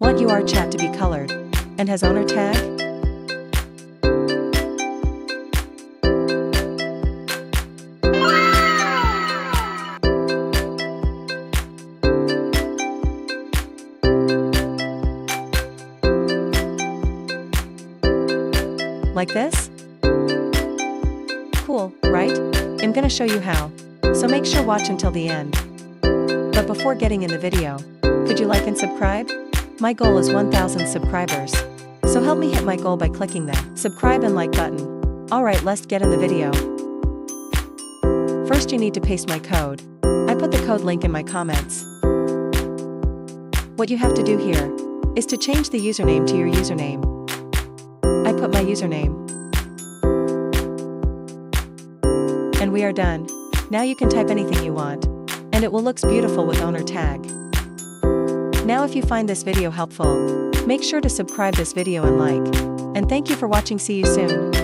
Want UR chat to be colored and has owner tag? Like this? Cool, right? I'm gonna show you how. So make sure watch until the end. But before getting in the video, could you like and subscribe? My goal is 1000 subscribers. So help me hit my goal by clicking the subscribe and like button. Alright let's get in the video. First you need to paste my code. I put the code link in my comments. What you have to do here is to change the username to your username. I put my username. And we are done. Now you can type anything you want. And it will looks beautiful with owner tag. Now if you find this video helpful, make sure to subscribe this video and like. And thank you for watching see you soon.